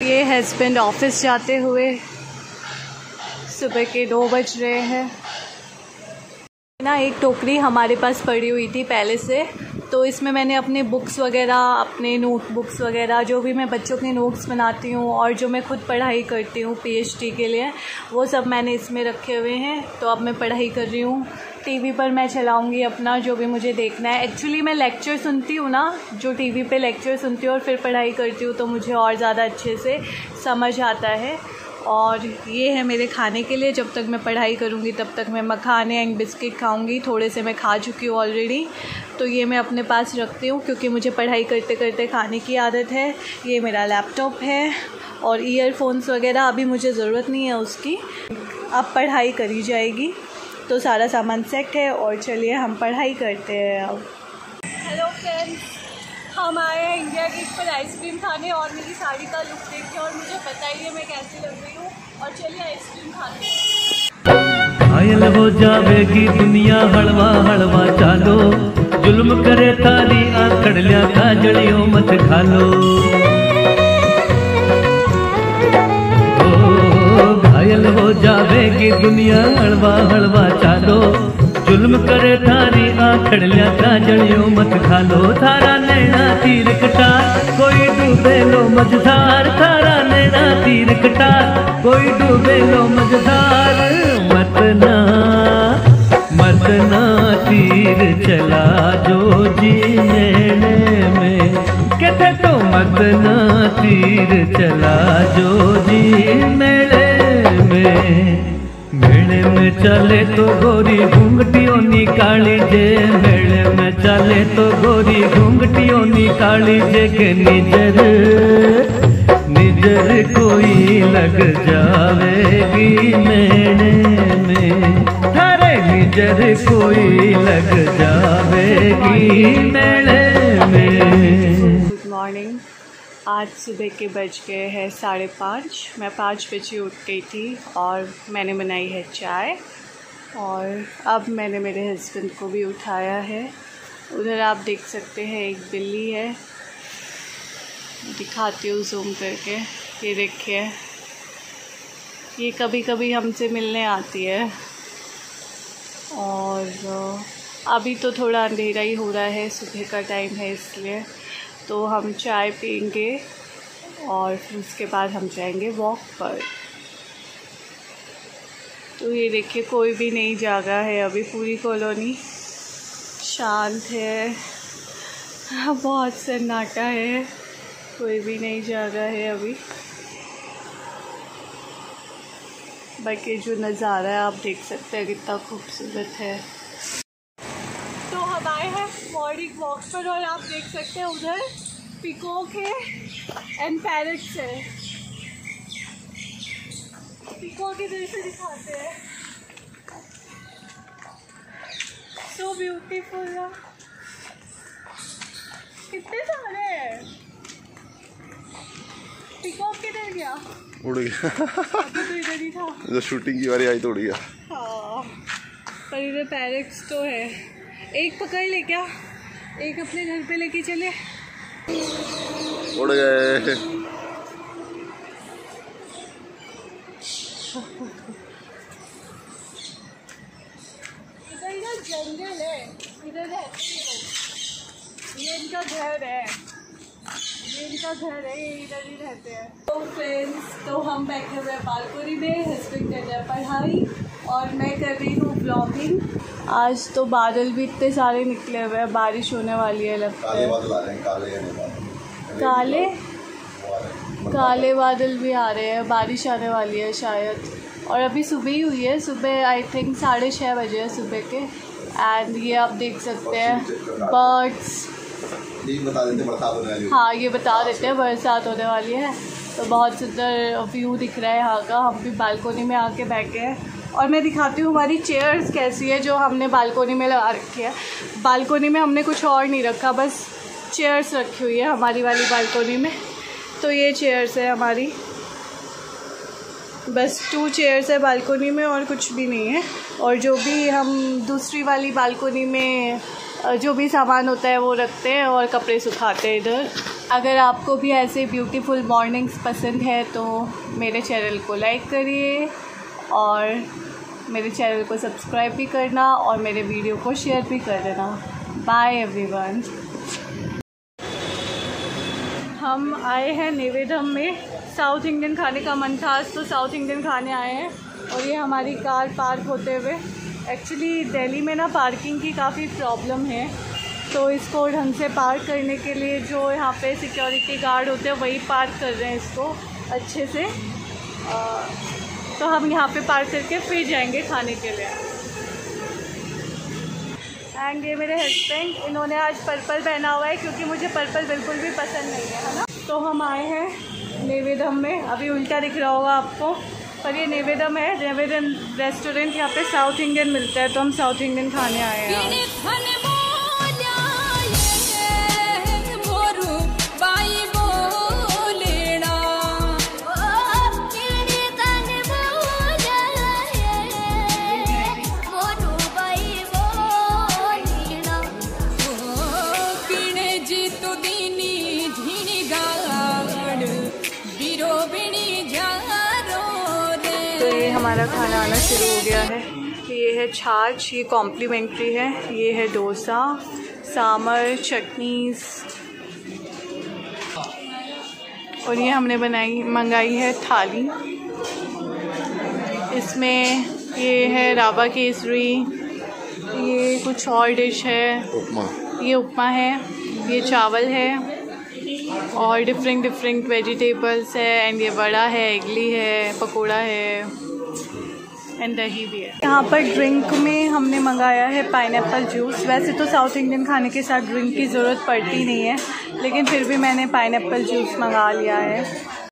ये husband office जाते हुए सुबह के दो बज रहे हैं। ना, एक टोकरी हमारे पास पड़ी हुई थी पहले से। तो इसमें मैंने अपने बुक्स वगैरह, अपने नोट बुक्स वगैरह, जो भी मैं बच्चों के नोट्स बनाती हूँ और जो मैं खुद पढ़ाई करती हूँ पीएचडी के लिए, वो सब मैंने इसमें रखे हुए हैं। तो अब मैं पढ़ाई कर रही हूँ। टीवी पर मैं चलाऊँगी अपना, जो भी मुझे देखना है। एक्चुअली मैं लेक्चर सुनती हूँ ना, जो टीवी पे लेक्चर सुनती हूँ और फिर पढ़ाई करती हूँ तो मुझे और ज़्यादा अच्छे से समझ आता है। और ये है मेरे खाने के लिए। जब तक मैं पढ़ाई करूँगी, तब तक मैं मखाने एंड बिस्किट खाऊँगी। थोड़े से मैं खा चुकी हूँ ऑलरेडी तो ये मैं अपने पास रखती हूँ क्योंकि मुझे पढ़ाई करते करते खाने की आदत है। ये मेरा लैपटॉप है और ईयरफोन्स वगैरह अभी मुझे ज़रूरत नहीं है उसकी। अब पढ़ाई करी जाएगी। तो सारा सामान सेट है और चलिए हम पढ़ाई करते हैं अब। हेलो फ्रेंड्स हम आए हैं इंडिया गेट पर आइसक्रीम खाने और मेरी साड़ी का लुक देखे और मुझे बताइए मैं कैसी लग रही हूँ। और चलिए आइसक्रीम खाते घायल हो जावेगी दुनिया हलवा हलवा चालो। जुल्म करे तारी आखड़ लिया काजड़ियों मत खालो। ओ, घायल हो जावेगी दुनिया हलवा हलवा चालो। जुल्म करे थारी आखड़ लिया काजड़ियों मत खा लो थारा नैना तीर कटार। कोई डूबे लो मझधार, थारा नैना तीर कटार। कोई डूबे लो मझधार, मत ना मत ना तीर चला जो जी में। कहते तो मत ना तीर चला जो जी मेले में। मेले में चले तो गोरी घूंघटियों निकाली जे। मेले में चले तो गोरी घूंघटियों निकाली जे के निजर। निजर कोई लग जावेगी मेले में। थारे निजर कोई लग जावेगी मेले आज सुबह के बज गए हैं साढ़े पाँच। मैं पाँच बजे उठ गई थी और मैंने बनाई है चाय और अब मैंने मेरे हस्बैंड को भी उठाया है। उधर आप देख सकते हैं एक बिल्ली है। दिखाती हूँ जूम करके। ये देखिए। ये कभी कभी हमसे मिलने आती है। और, अभी तो थोड़ा अंधेरा ही हो रहा है। सुबह का टाइम है इसलिए। तो हम चाय पियेंगे और फिर उसके बाद हम जाएँगे वॉक पर। तो ये देखिए, कोई भी नहीं जागा है अभी पूरी कॉलोनी शांत है। बहुत सन्नाटा है। कोई भी नहीं जागा है अभी। बाकी जो नज़ारा है, आप देख सकते हैं कितना खूबसूरत है। आए हैं पर और आप देख सकते हैं उधर पिकॉक है एंड पैरट्स है। पिकॉक इधर से दिखाते हैं। सो ब्यूटीफुल कितने सारे हैं? पिकॉक किधर गया। उड़ गया। तो इधर ही था। जब शूटिंग की बारी आई तो उड़ गया। हाँ पर इधर पैरट्स तो है। एक पकड़ ले क्या? एक अपने घर पे लेके चले। उड़ गए। जंगल है। इधर हैं ये इनका घर है। ये इनका घर है ये इधर ही रहते हैं। तो फ्रेंड्स तो हम बैठे हुए हैं में हस्बैंड कर रहे हैं पढ़ाई। और मैं कर रही हूँ ब्लॉगिंग आज तो बादल भी इतने सारे निकले हुए हैं बारिश होने वाली है लगता है। बादल आ रहे हैं काले काले? बादल भी आ रहे हैं बारिश आने वाली है शायद। और अभी सुबह ही हुई है सुबह आई थिंक साढ़े छः बजे है सुबह के। एंड ये आप देख सकते हैं बर्ड्स बता देते बरसात होने वाली हाँ। ये बता देते हैं बरसात होने वाली है। तो बहुत सुंदर व्यू दिख रहा है यहाँ का। हम भी बालकोनी में आके बैठे हैं। और मैं दिखाती हूँ हमारी चेयर्स कैसी है जो हमने बालकोनी में लगा रखी है। बालकोनी में हमने कुछ और नहीं रखा, बस चेयर्स रखी हुई है हमारी वाली बालकोनी में। तो ये चेयर्स है हमारी। बस टू चेयर्स है बालकोनी में और कुछ भी नहीं है। और जो भी हम दूसरी वाली बालकोनी में जो भी सामान होता है वो रखते हैं और कपड़े सुखाते हैं इधर। अगर आपको भी ऐसे ब्यूटीफुल मॉर्निंग्स पसंद है तो मेरे चैनल को लाइक करिए। और मेरे चैनल को सब्सक्राइब भी करना और मेरे वीडियो को शेयर भी कर देना। बाय एवरीवन हम आए हैं निवेदम में। साउथ इंडियन खाने का मन था तो साउथ इंडियन खाने आए हैं और ये हमारी कार पार्क होते हुए। एक्चुअली दिल्ली में ना पार्किंग की काफ़ी प्रॉब्लम है। तो इसको ढंग से पार्क करने के लिए जो यहाँ पे सिक्योरिटी गार्ड होते हैं वही पार्क कर रहे हैं इसको अच्छे से। आ, तो हम यहाँ पे पार्क करके फिर जाएँगे खाने के लिए। एंड ये मेरे हस्बैंड इन्होंने आज पर्पल पहना हुआ है क्योंकि मुझे पर्पल बिल्कुल भी पसंद नहीं है है ना? तो हम आए हैं नेवेदम में। अभी उल्टा दिख रहा होगा आपको, पर ये नेवेदम है नेवेदम रेस्टोरेंट यहाँ पे साउथ इंडियन मिलता है तो हम साउथ इंडियन खाने आए हैं। खाना आना शुरू हो गया है। ये है छाछ ये कॉम्प्लीमेंट्री है। ये है डोसा सामर चटनीस। और ये हमने बनाई मंगाई है थाली। इसमें ये है रावा केसरी। ये कुछ और डिश है। उपमा। ये उपमा है ये चावल है। और डिफरेंट डिफरेंट वेजिटेबल्स है एंड ये बड़ा है इडली है पकोड़ा है। एंड दही भी है। यहाँ पर ड्रिंक में हमने मंगाया है पाइन जूस वैसे तो साउथ इंडियन खाने के साथ ड्रिंक की ज़रूरत पड़ती नहीं है, लेकिन फिर भी मैंने पाइन जूस मंगा लिया है।